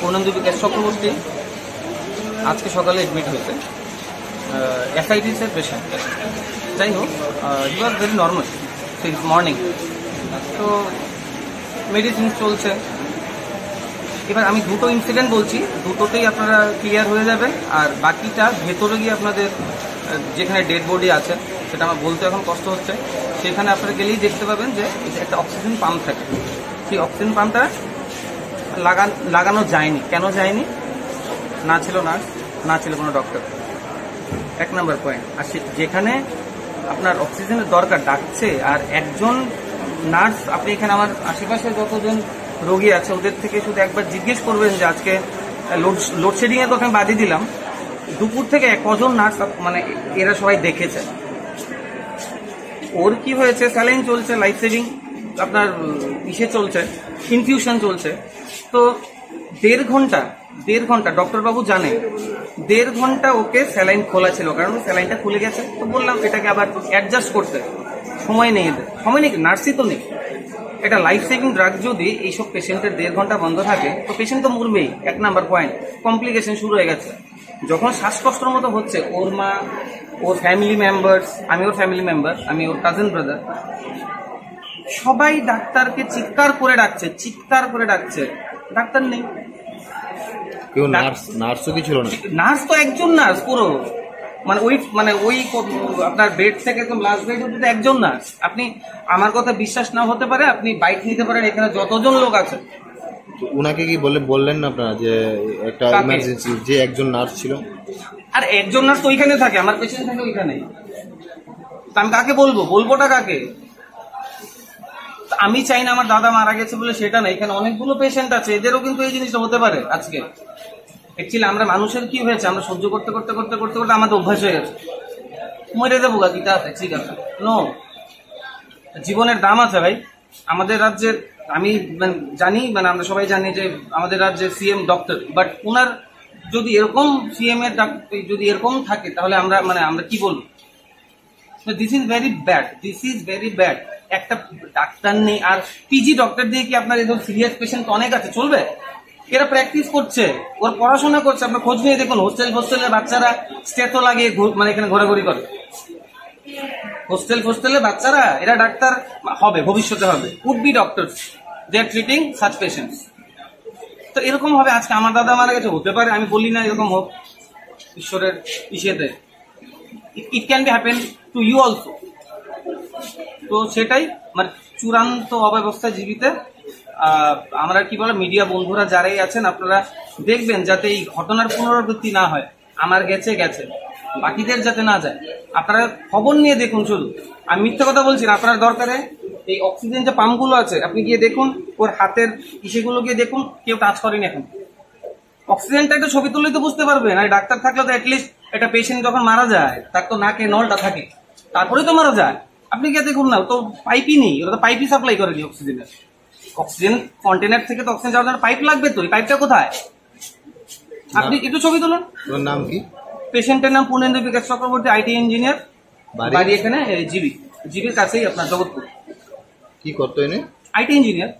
পূর্ণেন্দু বিকাশ চক্রবর্তী। আজকে সকালে এডমিট হয়েছে। এসআইটিস এর পেশেন্ট যাই হোক you are very normal since morning তো মেডিসিন চলছে। এবার আমি দুটো ইনসিডেন্ট বলছি। দুটোতেই আপনারা ক্লিয়ার হয়ে যাবেন। আর বাকিটা ভেতরে গিয়ে আপনাদের যেখানে ডেড বডি আছে, সেটা আমার বলতে এখন কষ্ট হচ্ছে। সেখানে আপনারা গেলেই দেখতে পাবেন যে একটা অক্সিজেন পাম্প থাকে। সেই অক্সিজেন পাম্পটা লাগান যায়নি। কেন যায়নি? না ছিল নার্স, না ছিল কোনো ডক্টর। এক নম্বর পয়েন্ট আর যেখানে আপনার অক্সিজেনের দরকার ডাকছে, আর একজন নার্স, আপনি এখানে আমার আশেপাশে যতজন রোগী আছে, ওদের থেকে শুধু একবার জিজ্ঞেস করবেন যে আজকে লোড লোডশেডিং এর কথা আমি দিলাম। দুপুর থেকে কজন নার্স মানে এরা সবাই দেখেছে। ওর কি হয়েছে? স্যালাইন চলছে লাইফ সেভিং আপনার ইসে চলছে ইনফিউশন চলছে। তো দেড় ঘণ্টা দেড় ঘণ্টা ডক্টর বাবু জানে, দেড় ঘণ্টা ওকে স্যালাইন খোলা ছিল, কারণ স্যালাইনটা খুলে গেছে। তো বললাম, এটাকে আবার অ্যাডজাস্ট করতে সময় নেই এদের। সময় নেই নার্সই তো নেই। এটা লাইফ সেভিং ড্রাগ যদি এইসব পেশেন্টের দেড় ঘণ্টা বন্ধ থাকে, তো পেশেন্ট তো মরবেই, এক নাম্বার পয়েন্ট কমপ্লিকেশন শুরু হয়ে গেছে। যখন শ্বাসকষ্টর মতো হচ্ছে, ওর মা, ওর ফ্যামিলি মেম্বার্স আমি ওর ফ্যামিলি মেম্বার আমি ওর কাজিন ব্রাদার সবাই ডাক্তারকে চিৎকার করে ডাকছে চিৎকার করে ডাকছে। ডাক্তার নেই। কেউ নার্স নার্সও কি ছিল না? নার্স তো একজন নার্স পুরো। মানে ওই মানে ওই আপনার বেড থেকে একদম লাস্ট বেড অব্দি তো একজন নার্স। আপনি আমার কথা বিশ্বাস না হতে পারে আপনি বাইক নিতে পারেন এখানে যতজন লোক আছে। তো উনাকে কি বলে বললেন না আপনারা যে একটা ইমার্জেন্সি যে একজন নার্স ছিল? আর একজন নার্স তো ওইখানে থাকে আমার পেশেন্ট থাকে ওইখানে। তা আমি কাকে বলব? বলবোটা কাকে? আমি চাই না আমার দাদা মারা গেছে বলে সেটা না এখানে অনেকগুলো পেশেন্ট আছে, এদেরও কিন্তু এই জিনিসটা হতে পারে আজকে। অ্যাকচুয়ালি আমরা মানুষের কি হয়েছে, আমরা সহ্য করতে করতে করতে করতে করতে আমাদের অভ্যাস হয়ে গেছে। মরে দেবো গা কিটা আছে ঠিক আছে। নো জীবনের দাম আছে ভাই। আমাদের রাজ্যের, আমি মানে জানি মানে আমরা সবাই জানি যে আমাদের রাজ্যের সিএম ডক্টর বাট ওনার যদি এরকম সিএম এর যদি এরকম থাকে, তাহলে আমরা মানে আমরা কি বলব? This is very bad this is very bad একটা ডাক্তার নেই, আর পিজি ডক্টর দিয়ে কি আপনার এরকম সিরিয়াস পেশেন্ট অনেক আছে? চলবে? এরা প্র্যাকটিস করছে। ওর পড়াশোনা করছে। আপনার খোঁজ নিয়ে দেখুন হোস্টেল হোস্টেলের বাচ্চারা স্টেথো লাগিয়ে মানে এখানে ঘোরাঘুরি করে। হোস্টেল ফোস্টেলে বাচ্চারা, এরা ডাক্তার হবে, ভবিষ্যতে হবে। Would be doctors they are treating such patients তো এরকম হবে আজকে। আমার দাদা মারা গেছে। হতে পারে, আমি বলি না এরকম হোক। ঈশ্বরের ইসেতে। It can be happen to you also তো সেটাই মানে চূড়ান্ত অব্যবস্থা জীবিতে আমরা কি বলে মিডিয়া বন্ধুরা যারাই আছেন, আপনারা দেখবেন যাতে এই ঘটনার পুনরাবৃত্তি না হয়। আমার গেছে গেছে। বাকিদের যাতে না যায়। আপনারা খবর নিয়ে দেখুন শুধু। আমি মিথ্যে কথা বলছি না, আপনার দরকারে এই অক্সিজেন যে পাম্পগুলো আছে, আপনি গিয়ে দেখুন, ওর হাতের ইসেগুলো গিয়ে দেখুন, কেউ টাচ করেনি এখন। অক্সিজেনটা একটা ছবি তুললেই তো বুঝতে পারবেন আর ডাক্তার থাকলে তো অ্যাটলিস্ট একটা পেশেন্ট যখন মারা যায় তার তো নাকে নলটা থাকে। তারপরেই তো মারা যায়। আপনি গিয়ে দেখুন না তো পাইপই নেই ওরা তো পাইপই সাপ্লাই করেনি অক্সিজেনের। অক্সিজেন কন্টেনার থেকে তো অক্সিজেন যাওয়ার জন্য পাইপ লাগবে তো এই পাইপটা কোথায়? আপনি একটু ছবি তুলুন। ওর নাম কি? পেশেন্টের নাম পূর্ণেন্দু বিকাশ চক্রবর্তী আইটি ইঞ্জিনিয়ার? বাড়ি? এখানে জিবি। জিবির কাছেই আপনার জগৎপুর। কি করতো এনে? IT engineer